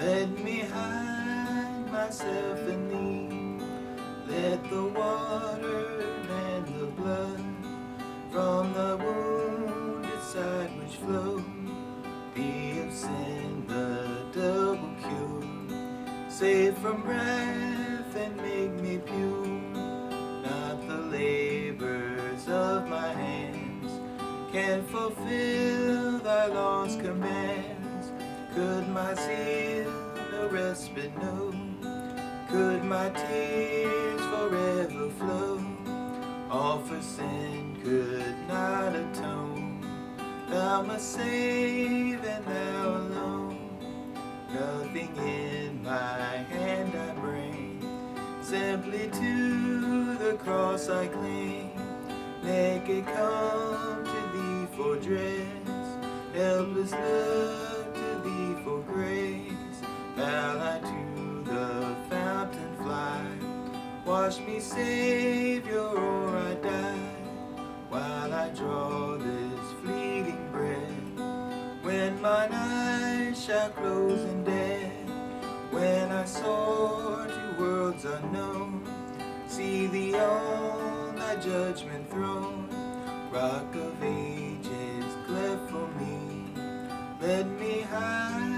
Let me hide myself in thee. Let the water and the blood from the wounded side which flow be of sin the double cure. Save from wrath and make me pure. Not the labors of my hands can fulfill thy law's commands. Could my zeal no respite know? Could my tears forever flow? All for sin could not atone. Thou must save and thou alone. Nothing in my hand I bring. Simply to the cross I cling. Naked come to thee for dress. Helpless look Wash me, Savior, or I die. While I draw this fleeting breath. When mine eyes shall close in death. When I soar to worlds unknown. See thee on thy judgment throne. Rock of ages, cleft for me. Let me hide